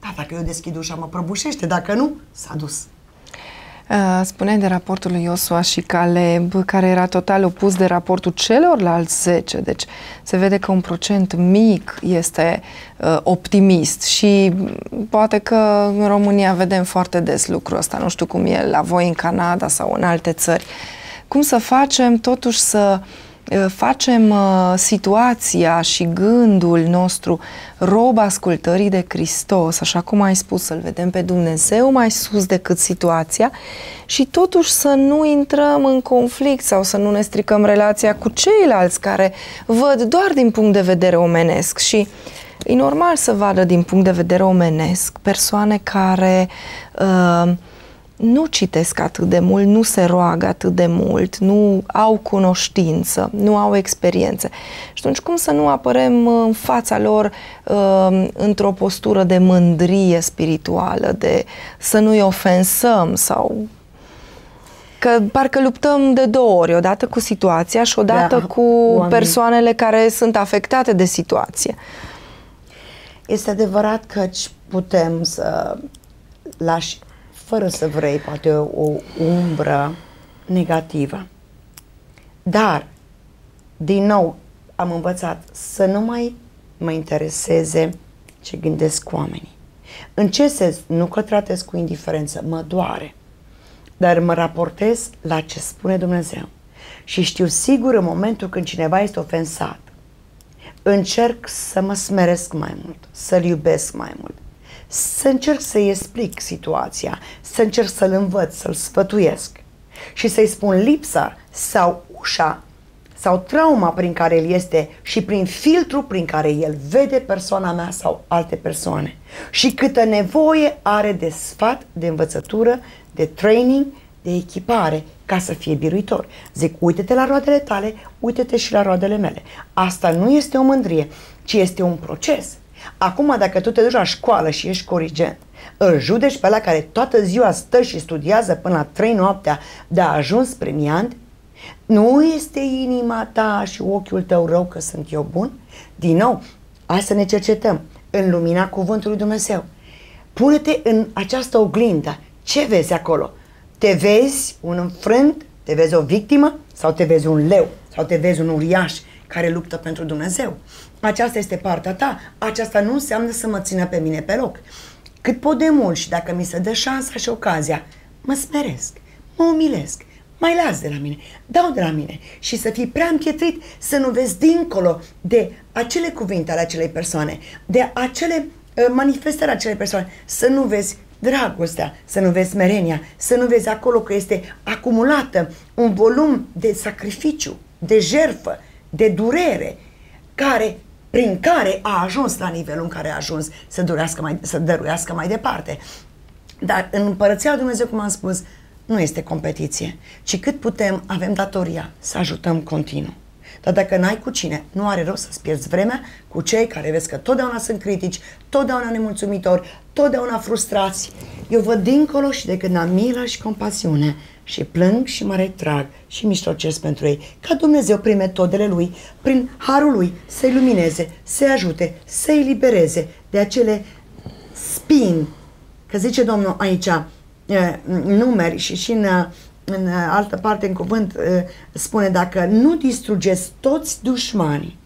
Dar dacă eu deschid ușa, mă prăbușește, dacă nu, s-a dus. Uh, spuneai de raportul lui Iosua și Caleb, care era total opus de raportul celorlalți 10. Deci se vede că un procent mic este uh, optimist și poate că în România vedem foarte des lucrul ăsta. Nu știu cum e la voi în Canada sau în alte țări. Cum să facem totuși să uh, facem uh, situația și gândul nostru rob ascultării de Hristos, așa cum ai spus, să-L vedem pe Dumnezeu mai sus decât situația și totuși să nu intrăm în conflict sau să nu ne stricăm relația cu ceilalți care văd doar din punct de vedere omenesc și e normal să vadă din punct de vedere omenesc persoane care uh, nu citesc atât de mult, nu se roagă atât de mult, nu au cunoștință, nu au experiențe. Și atunci cum să nu apărem în fața lor uh, într-o postură de mândrie spirituală, de să nu-i ofensăm sau că parcă luptăm de două ori, odată cu situația și odată da, cu oameni. persoanele care sunt afectate de situație. Este adevărat că putem să lași fără să vrei, poate o, o umbră negativă. Dar, din nou, am învățat să nu mai mă intereseze ce gândesc oamenii. În ce sens? Nu că tratez cu indiferență, mă doare. Dar mă raportez la ce spune Dumnezeu. Și știu sigur în momentul când cineva este ofensat, încerc să mă smeresc mai mult, să-l iubesc mai mult, să încerc să-i explic situația, să încerc să-l învăț, să-l sfătuiesc și să-i spun lipsa sau ușa sau trauma prin care el este și prin filtru prin care el vede persoana mea sau alte persoane și câtă nevoie are de sfat, de învățătură, de training, de echipare ca să fie biruitor. Zic, uite-te la roadele tale, uite-te și la roadele mele. Asta nu este o mândrie, ci este un proces. Acum, dacă tu te duci la școală și ești corigent, îl judeci pe la care toată ziua stă și studiază până la trei noaptea de a ajuns premiant, nu este inima ta și ochiul tău rău că sunt eu bun? Din nou, hai să ne cercetăm în lumina cuvântului Dumnezeu. Pune-te în această oglindă. Ce vezi acolo? Te vezi un înfrânt? Te vezi o victimă? Sau te vezi un leu? Sau te vezi un uriaș care luptă pentru Dumnezeu? Aceasta este partea ta. Aceasta nu înseamnă să mă țină pe mine pe loc. Cât pot de mult și dacă mi se dă șansa și ocazia, mă smeresc, mă umilesc, mai las de la mine, dau de la mine și să fii prea împietrit să nu vezi dincolo de acele cuvinte ale acelei persoane, de acele uh, manifestări acelei persoane, să nu vezi dragostea, să nu vezi smerenia, să nu vezi acolo că este acumulată un volum de sacrificiu, de jerfă, de durere, care, prin care a ajuns la nivelul în care a ajuns să, durească mai, să dăruiască mai departe. Dar în Împărăția Lui Dumnezeu, cum am spus, nu este competiție, ci cât putem, avem datoria să ajutăm continuu. Dar dacă n-ai cu cine, nu are rost să-ți pierzi vremea cu cei care vezi că totdeauna sunt critici, totdeauna nemulțumitori, totdeauna frustrați. Eu văd dincolo și de când am milă și compasiune și plâng și mă retrag și miștocesc pentru ei, ca Dumnezeu prin metodele Lui, prin harul Lui, să-i lumineze, să-i ajute, să-i libereze de acele spin, că zice Domnul aici, numeri și și în, în altă parte în cuvânt spune dacă nu distrugeți toți dușmanii,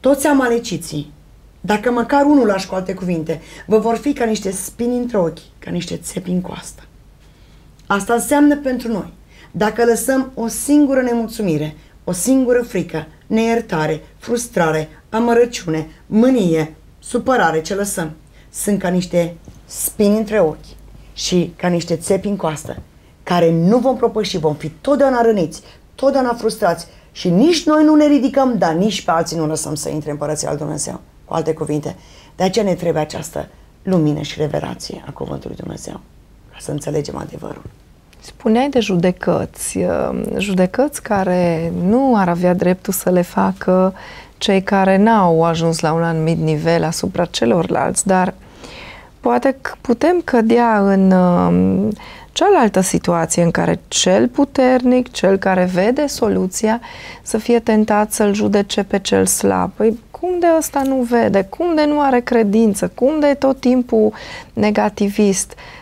toți amaleciții, dacă măcar unul lași cu alte cuvinte, vă vor fi ca niște spini între ochi, ca niște țepi în coastă. Asta înseamnă pentru noi, dacă lăsăm o singură nemulțumire, o singură frică, neiertare, frustrare, amărăciune, mânie, supărare, ce lăsăm, sunt ca niște spini între ochi și ca niște țepi în coastă, care nu vom propăși, vom fi totdeauna răniți, totdeauna frustrați și nici noi nu ne ridicăm, dar nici pe alții nu lăsăm să intre în Părăția al Dumnezeu. Cu alte cuvinte, de aceea ne trebuie această lumină și revelație a Cuvântului Dumnezeu, ca să înțelegem adevărul. Spuneai de judecăți, uh, judecăți care nu ar avea dreptul să le facă cei care n-au ajuns la un anumit nivel asupra celorlalți, dar poate putem cădea în uh, cealaltă situație în care cel puternic, cel care vede soluția, să fie tentat să-l judece pe cel slab. Păi cum de ăsta nu vede? Cum de nu are credință? Cum de e tot timpul negativist? Uh,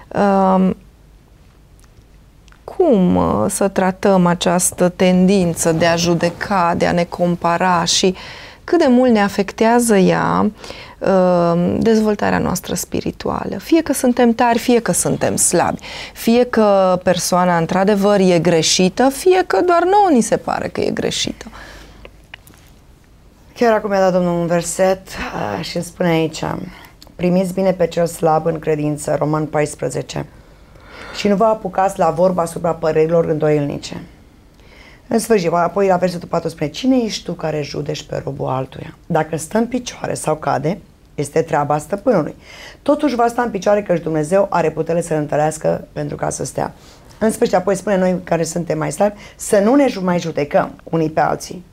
cum uh, să tratăm această tendință de a judeca, de a ne compara și cât de mult ne afectează ea uh, dezvoltarea noastră spirituală. Fie că suntem tari, fie că suntem slabi, fie că persoana într-adevăr e greșită, fie că doar nouă ni se pare că e greșită. Chiar acum mi-a dat Domnul un verset uh, și îmi spune aici, primiți bine pe cel slab în credință, Roman 14 și nu vă apucați la vorba asupra părerilor îndoielnice. În sfârșit, apoi la versetul 4 spune, cine ești tu care judești pe robul altuia? Dacă stă în picioare sau cade, este treaba stăpânului. Totuși va sta în picioare că Dumnezeu are putere să-l întărească pentru ca să stea. În sfârșit, apoi spune noi care suntem mai slabi, să nu ne mai judecăm unii pe alții,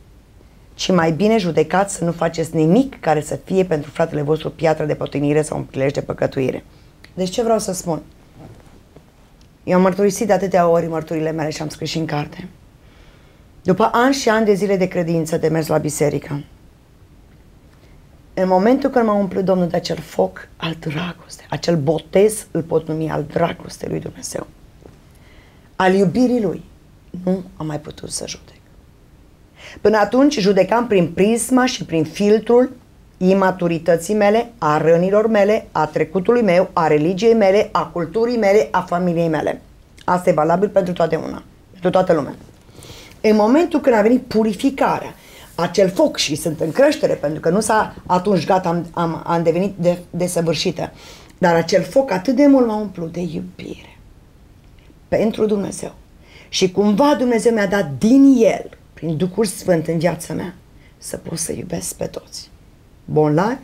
ci mai bine judecați să nu faceți nimic care să fie pentru fratele vostru piatră de potinire sau un prilej de păcătuire. Deci ce vreau să spun? Eu am mărturisit de atâtea ori mărturile mele și am scris și în carte. După ani și ani de zile de credință, de mers la biserică, în momentul când m-a umplut Domnul de acel foc al dragoste, acel botez îl pot numi al dragostei lui Dumnezeu, al iubirii lui, nu am mai putut să judec. Până atunci judecam prin prisma și prin filtrul imaturității mele, a rănilor mele, a trecutului meu, a religiei mele, a culturii mele, a familiei mele. Asta e valabil pentru toate una, pentru toată lumea. În momentul când a venit purificarea, acel foc și sunt în creștere, pentru că nu s-a atunci gata, am, am, am devenit de, desăvârșită, dar acel foc atât de mult m-a umplut de iubire pentru Dumnezeu. Și cumva Dumnezeu mi-a dat din El, prin Duhul Sfânt în viața mea, să pot să iubesc pe toți bolnavi,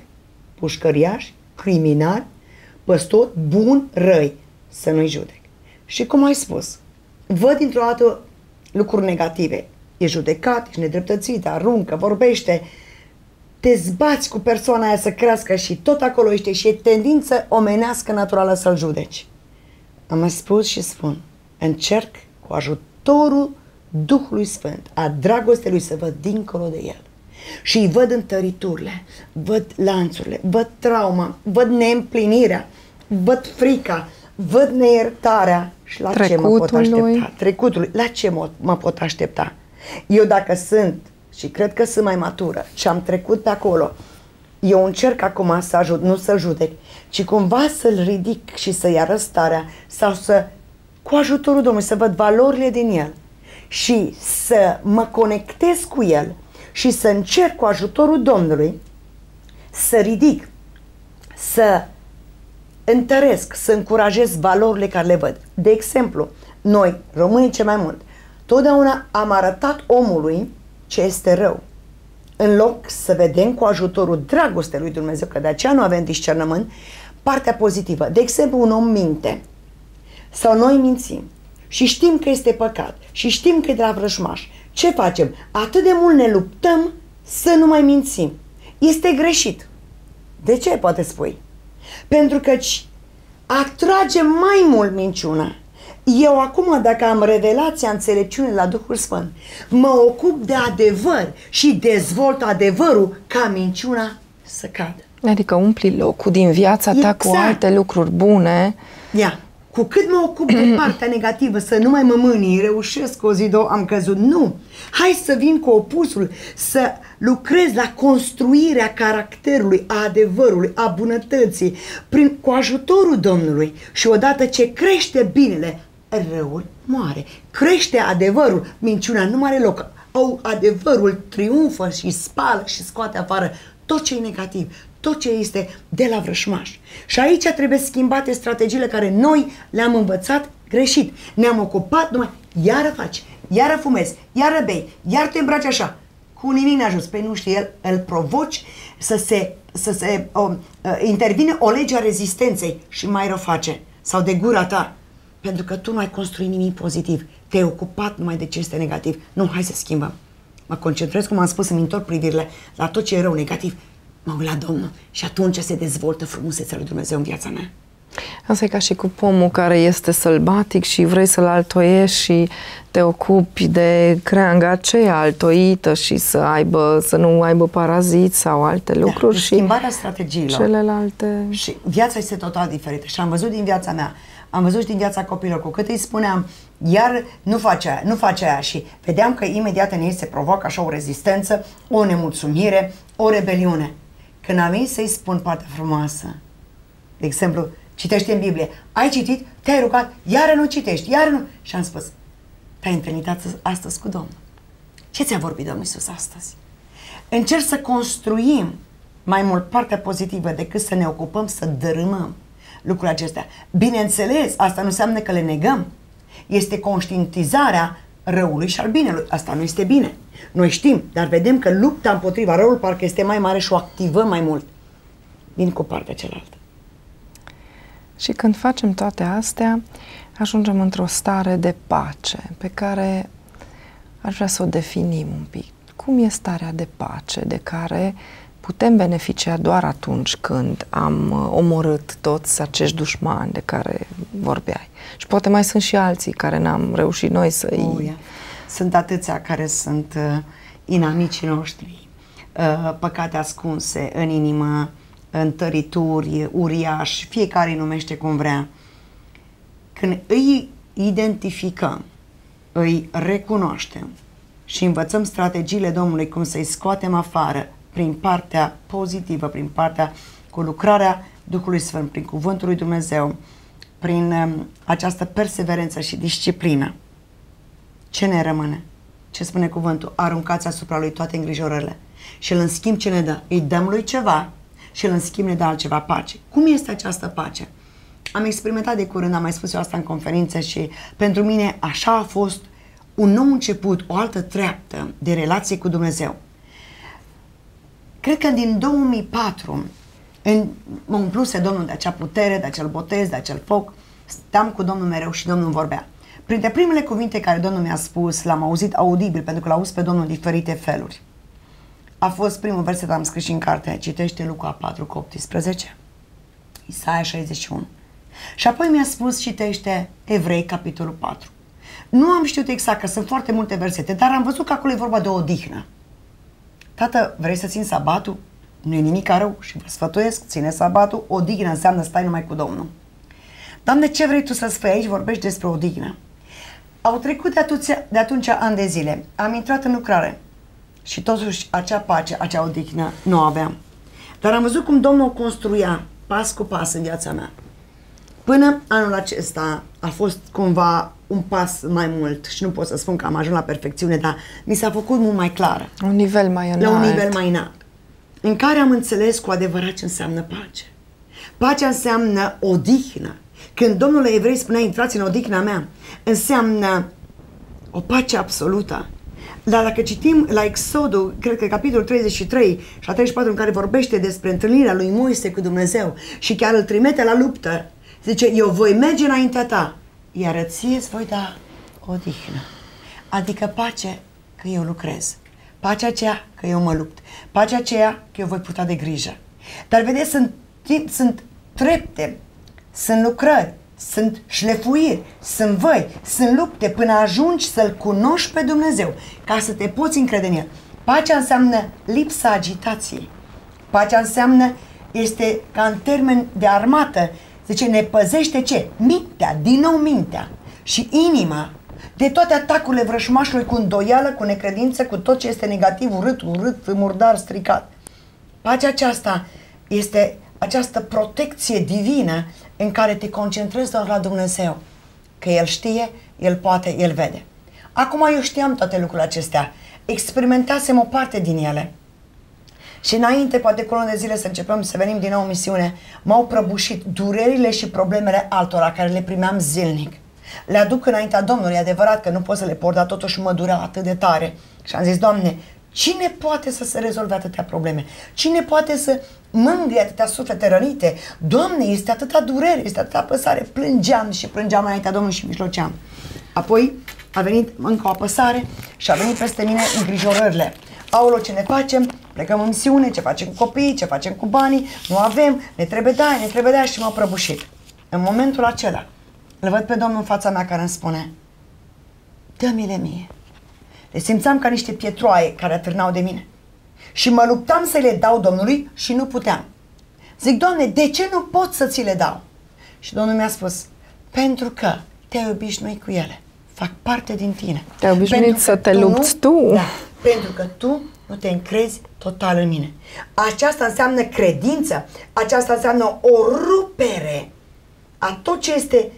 pușcăriași, criminali, păstori, bun, răi, să nu-i judec. Și cum ai spus, văd dintr-o dată lucruri negative. E judecat, ești nedreptățit, aruncă, vorbește, te zbați cu persoana aia să crească și tot acolo ești și e tendință omenească naturală să-l judeci. Am mai spus și spun, încerc cu ajutorul Duhului Sfânt, a dragostei lui să văd dincolo de el și îi văd întăriturile, văd lanțurile, văd trauma, văd neîmplinirea, văd frica, văd neiertarea și la ce mă pot aștepta? Trecutul. La ce mă, mă pot aștepta? Eu dacă sunt și cred că sunt mai matură și am trecut pe acolo, eu încerc acum să ajut, nu să-l judec, ci cumva să-l ridic și să-i arăt starea sau să, cu ajutorul Domnului, să văd valorile din el și să mă conectez cu el și să încerc cu ajutorul Domnului să ridic, să întăresc, să încurajez valorile care le văd. De exemplu, noi, românii cel mai mult, totdeauna am arătat omului ce este rău. În loc să vedem cu ajutorul dragostei lui Dumnezeu, că de aceea nu avem discernământ, partea pozitivă. De exemplu, un om minte sau noi mințim și știm că este păcat și știm că e de la vrăjmaș. Ce facem? Atât de mult ne luptăm să nu mai mințim. Este greșit. De ce, poate spui? Pentru că atrage mai mult minciuna. Eu acum, dacă am revelația înțelepciune la Duhul Sfânt, mă ocup de adevăr și dezvolt adevărul ca minciuna să cadă. Adică umpli locul din viața ta exact. cu alte lucruri bune. Ia. Cu cât mă ocup de partea negativă, să nu mai mă mânii, reușesc o zi, două, am căzut. Nu! Hai să vin cu opusul, să lucrez la construirea caracterului, a adevărului, a bunătății, prin, cu ajutorul Domnului. Și odată ce crește binele, răul moare. Crește adevărul, minciuna nu are loc. Au adevărul triumfă și spală și scoate afară tot ce e negativ, tot ce este de la vrășmaș. Și aici trebuie schimbate strategiile care noi le-am învățat greșit. Ne-am ocupat numai, iară faci, iară fumezi, iară bei, iar te îmbraci așa. Cu nimic ne ajuns. Păi nu știi, el, îl provoci să se, să se o, uh, intervine o lege a rezistenței și mai rău face. Sau de gura ta. Pentru că tu nu ai construit nimic pozitiv. Te-ai ocupat numai de ce este negativ. Nu, hai să schimbăm. Mă concentrez, cum am spus, îmi întorc privirile la tot ce e rău, negativ mă uit la Domnul și atunci se dezvoltă frumusețea lui Dumnezeu în viața mea. Asta e ca și cu pomul care este sălbatic și vrei să-l altoiești și te ocupi de creanga aceea altoită și să aibă, să nu aibă parazit sau alte da, lucruri. și schimbarea strategiilor. Celelalte... Și viața este total diferită. Și am văzut din viața mea, am văzut și din viața copilor, cu cât îi spuneam, iar nu face aia, nu face aia și vedeam că imediat în ei se provoacă așa o rezistență, o nemulțumire, o rebeliune. Când am venit să-i spun partea frumoasă, de exemplu, citește în Biblie, ai citit, te-ai rugat, iară nu citești, iară nu. Și am spus, te-ai întâlnit astăzi cu Domnul. Ce ți-a vorbit Domnul Iisus astăzi? Încerc să construim mai mult partea pozitivă decât să ne ocupăm să dărâmăm lucrurile acestea. Bineînțeles, asta nu înseamnă că le negăm. Este conștientizarea răului și al binelui. Asta nu este bine. Noi știm, dar vedem că lupta împotriva răului parcă este mai mare și o activăm mai mult. Vin cu partea cealaltă. Și când facem toate astea, ajungem într-o stare de pace pe care aș vrea să o definim un pic. Cum e starea de pace de care putem beneficia doar atunci când am uh, omorât toți acești dușmani de care vorbeai. Și poate mai sunt și alții care n-am reușit noi să-i... Oh, yeah. Sunt atâția care sunt uh, inamicii noștri, uh, păcate ascunse în inimă, întărituri, uriași, fiecare îi numește cum vrea. Când îi identificăm, îi recunoaștem și învățăm strategiile Domnului cum să-i scoatem afară prin partea pozitivă, prin partea cu lucrarea Duhului Sfânt, prin Cuvântul lui Dumnezeu, prin um, această perseverență și disciplină. Ce ne rămâne? Ce spune cuvântul? Aruncați asupra lui toate îngrijorările. Și îl în schimb ce ne dă? Îi dăm lui ceva și îl în schimb ne dă altceva pace. Cum este această pace? Am experimentat de curând, am mai spus eu asta în conferințe și pentru mine așa a fost un nou început, o altă treaptă de relație cu Dumnezeu. Cred că din 2004 în, mă umpluse Domnul de acea putere, de acel botez, de acel foc. Stam cu Domnul mereu și Domnul vorbea. Printre primele cuvinte care Domnul mi-a spus, l-am auzit audibil, pentru că l-au auzit pe Domnul în diferite feluri. A fost primul verset, am scris și în carte, citește Luca 4 cu 18, Isaia 61. Și apoi mi-a spus, citește Evrei, capitolul 4. Nu am știut exact, că sunt foarte multe versete, dar am văzut că acolo e vorba de o odihnă. Tată, vrei să țin sabatul? Nu e nimic rău și vă sfătuiesc, ține sabatul, odihnă înseamnă stai numai cu Domnul. Doamne, ce vrei tu să spui aici? Vorbești despre odihnă. Au trecut de atunci, de atunci ani de zile. Am intrat în lucrare și totuși acea pace, acea odihnă nu aveam. Dar am văzut cum Domnul o construia pas cu pas în viața mea. Până anul acesta a fost cumva un pas mai mult și nu pot să spun că am ajuns la perfecțiune, dar mi s-a făcut mult mai clară. Un nivel mai înalt. La un nivel mai înalt. În care am înțeles cu adevărat ce înseamnă pace. Pacea înseamnă odihnă. Când Domnul Evrei spunea, intrați în odihna mea, înseamnă o pace absolută. Dar dacă citim la Exodul, cred că capitolul 33 și a 34 în care vorbește despre întâlnirea lui Moise cu Dumnezeu și chiar îl trimite la luptă, zice, eu voi merge înaintea ta, iar ție îți voi da odihnă. Adică pace că eu lucrez. Pacea aceea că eu mă lupt. Pacea aceea că eu voi putea de grijă. Dar vedeți, sunt, sunt trepte, sunt lucrări, sunt șlefuiri, sunt voi, sunt lupte până ajungi să-L cunoști pe Dumnezeu, ca să te poți încrede în El. Pacea înseamnă lipsa agitației. Pacea înseamnă, este ca în termen de armată, zice, ne păzește ce? Mintea, din nou mintea și inima de toate atacurile vrășmașului cu îndoială, cu necredință, cu tot ce este negativ, urât, urât, murdar, stricat. Pacea aceasta este această protecție divină în care te concentrezi doar la Dumnezeu. Că El știe, El poate, El vede. Acum eu știam toate lucrurile acestea. Experimentasem o parte din ele. Și înainte, poate cu de zile să începem să venim din nou în misiune, m-au prăbușit durerile și problemele altora care le primeam zilnic. Le aduc înaintea Domnului, e adevărat că nu pot să le port, dar totuși mă dureau atât de tare. Și am zis, Doamne, cine poate să se rezolve atâtea probleme? Cine poate să mângâie atâtea suflete rănite. Doamne, este atâta durere, este atâta apăsare. Plângeam și plângeam înaintea Domnului și mijloceam. Apoi a venit încă o apăsare și a venit peste mine îngrijorările. Aolo, ce ne facem? Plecăm în misiune, ce facem cu copiii, ce facem cu banii, nu avem, ne trebuie da, ne trebuie da și m-a prăbușit. În momentul acela, îl văd pe Domnul în fața mea care îmi spune, dă-mi-le mie. Le simțeam ca niște pietroaie care atârnau de mine. Și mă luptam să le dau Domnului și nu puteam. Zic, Doamne, de ce nu pot să ți le dau? Și Domnul mi-a spus, pentru că te-ai obișnuit cu ele. Fac parte din tine. Te-ai obișnuit să te tu lupți nu, tu. Da, pentru că tu nu te încrezi total în mine. Aceasta înseamnă credință, aceasta înseamnă o rupere a tot ce este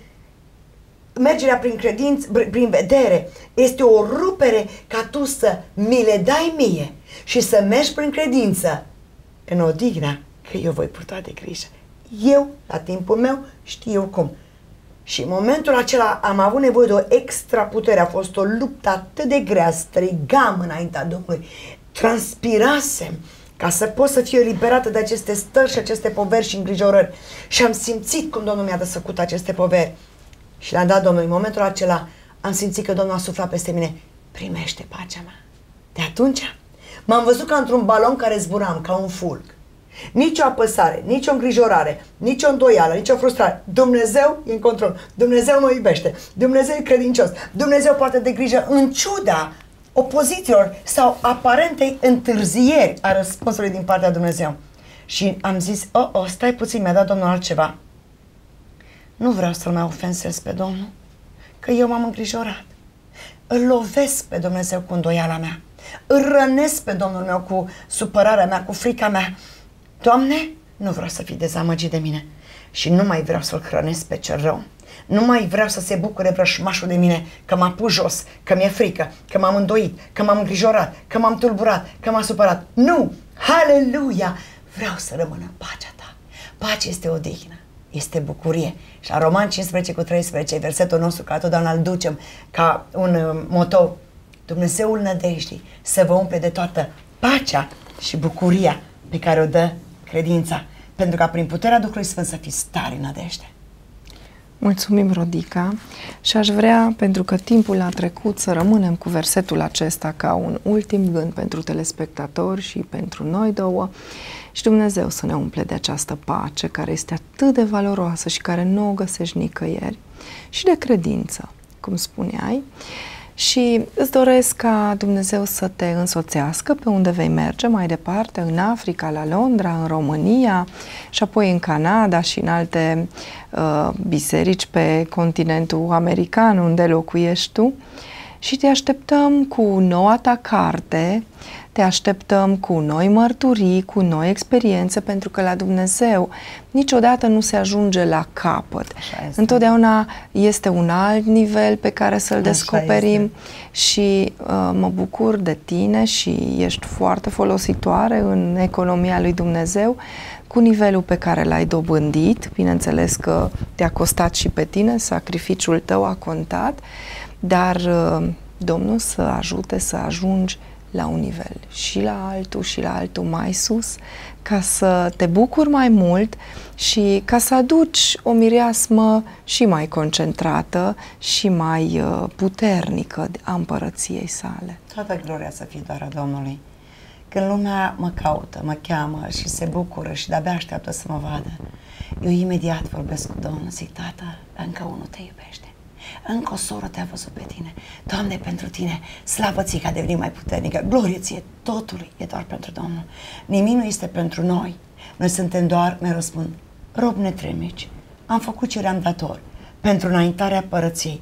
mergerea prin credință, prin vedere, este o rupere ca tu să mi le dai mie și să mergi prin credință în odihnă că eu voi purta de grijă. Eu, la timpul meu, știu cum. Și în momentul acela am avut nevoie de o extra putere. A fost o luptă atât de grea, strigam înaintea Domnului, transpirasem ca să pot să fiu eliberată de aceste stări și aceste poveri și îngrijorări. Și am simțit cum Domnul mi-a desăcut aceste poveri. Și le-am dat Domnului. În momentul acela am simțit că Domnul a suflat peste mine. Primește pacea mea. De atunci m-am văzut ca într-un balon care zburam, ca un fulg. Nici o apăsare, nici o îngrijorare, nici o îndoială, nici o frustrare. Dumnezeu e în control. Dumnezeu mă iubește. Dumnezeu e credincios. Dumnezeu poate de grijă în ciuda opozițiilor sau aparentei întârzieri a răspunsului din partea Dumnezeu. Și am zis, oh, oh, stai puțin, mi-a dat Domnul altceva. Nu vreau să-L mai ofensez pe Domnul, că eu m-am îngrijorat. Îl lovesc pe Dumnezeu cu îndoiala mea. Îl rănesc pe Domnul meu cu supărarea mea, cu frica mea. Doamne, nu vreau să fii dezamăgit de mine și nu mai vreau să-l hrănesc pe cel rău. Nu mai vreau să se bucure vrășmașul de mine că m-a pus jos, că mi-e frică, că m-am îndoit, că m-am îngrijorat, că m-am tulburat, că m-a supărat. Nu! Haleluia! Vreau să rămân în pacea ta. Pace este odihnă este bucurie. Și la Roman 15 cu 13, versetul nostru, ca totdeauna îl ducem ca un uh, moto, Dumnezeul nădejdii să vă umple de toată pacea și bucuria pe care o dă credința, pentru ca prin puterea Duhului Sfânt să fiți stare în nădejde. Mulțumim, Rodica, și aș vrea, pentru că timpul a trecut, să rămânem cu versetul acesta ca un ultim gând pentru telespectatori și pentru noi două și Dumnezeu să ne umple de această pace care este atât de valoroasă și care nu o găsești nicăieri și de credință, cum spuneai. Și îți doresc ca Dumnezeu să te însoțească pe unde vei merge mai departe, în Africa, la Londra, în România și apoi în Canada și în alte uh, biserici pe continentul american unde locuiești tu. Și te așteptăm cu noua ta carte Te așteptăm cu noi mărturii, cu noi experiențe, pentru că la Dumnezeu niciodată nu se ajunge la capăt. Este. Întotdeauna este un alt nivel pe care să-l Așa descoperim este. și uh, mă bucur de tine și ești foarte folositoare în economia lui Dumnezeu cu nivelul pe care l-ai dobândit. Bineînțeles că te-a costat și pe tine, sacrificiul tău a contat, dar uh, Domnul să ajute să ajungi la un nivel și la altul și la altul mai sus, ca să te bucuri mai mult și ca să aduci o mireasmă și mai concentrată și mai uh, puternică a împărăției sale. Toată gloria să fie doar a Domnului. Când lumea mă caută, mă cheamă și se bucură și de-abia așteaptă să mă vadă, eu imediat vorbesc cu Domnul, zic, Tată, încă unul te iubește. Încă o soră te-a văzut pe tine. Doamne, pentru tine, slavă ție că a devenit mai puternică. Glorie ție, totul e doar pentru Domnul. Nimic nu este pentru noi. Noi suntem doar, mi răspund, rob netremici. Am făcut ce am dator pentru înaintarea părăției,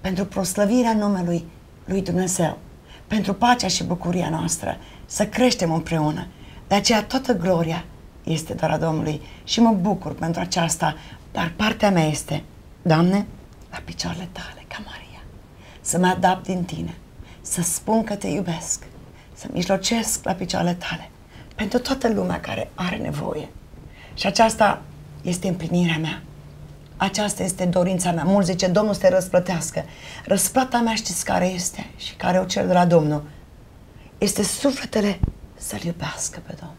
pentru proslăvirea numelui lui Dumnezeu, pentru pacea și bucuria noastră, să creștem împreună. De aceea toată gloria este doar a Domnului și mă bucur pentru aceasta, dar partea mea este, Doamne, la picioarele tale, ca Maria, să mă adapt din tine, să spun că te iubesc, să mijlocesc la picioarele tale, pentru toată lumea care are nevoie. Și aceasta este împlinirea mea. Aceasta este dorința mea. Mulți zice, Domnul să te răsplătească. Răsplata mea știți care este și care o cer de la Domnul? Este sufletele să-L iubească pe Domnul.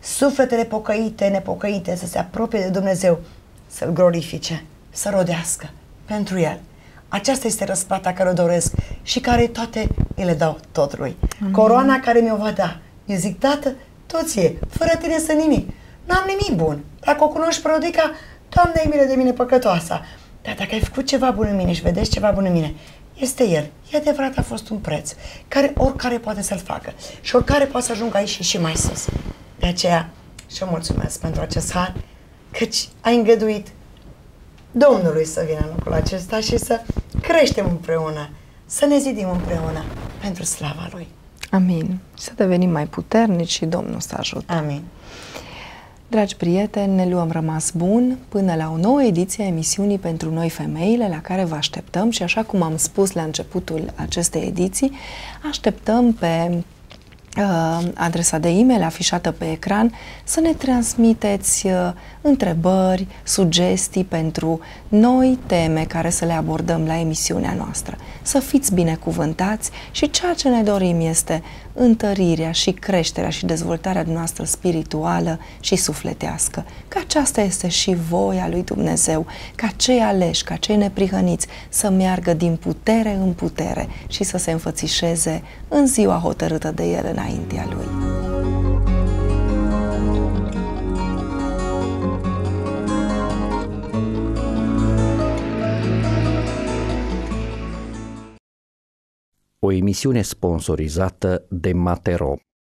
Sufletele pocăite, nepocăite, să se apropie de Dumnezeu, să-L glorifice, să rodească pentru El. Aceasta este răsplata care o doresc și care toate îi le dau totului. Amin. Coroana care mi-o va da. Eu zic, tată, toți e, fără tine să nimic. N-am nimic bun. Dacă o cunoști prodica, Doamne, e mine de mine păcătoasa. Dar dacă ai făcut ceva bun în mine și vedeți ceva bun în mine, este El. E adevărat, a fost un preț care oricare poate să-l facă și oricare poate să ajungă aici și, și mai sus. De aceea și mulțumesc pentru acest har, căci ai îngăduit Domnului să vină în locul acesta și să creștem împreună, să ne zidim împreună pentru slava Lui. Amin. Să devenim mai puternici și Domnul să ajute. Amin. Dragi prieteni, ne luăm rămas bun până la o nouă ediție a emisiunii pentru noi femeile, la care vă așteptăm și așa cum am spus la începutul acestei ediții, așteptăm pe uh, adresa de e-mail afișată pe ecran, să ne transmiteți uh, întrebări, sugestii pentru noi teme care să le abordăm la emisiunea noastră. Să fiți binecuvântați și ceea ce ne dorim este întărirea și creșterea și dezvoltarea noastră spirituală și sufletească. Că aceasta este și voia lui Dumnezeu, ca cei aleși, ca cei neprihăniți să meargă din putere în putere și să se înfățișeze în ziua hotărâtă de El înaintea Lui. O emisiune sponsorizată de Matero.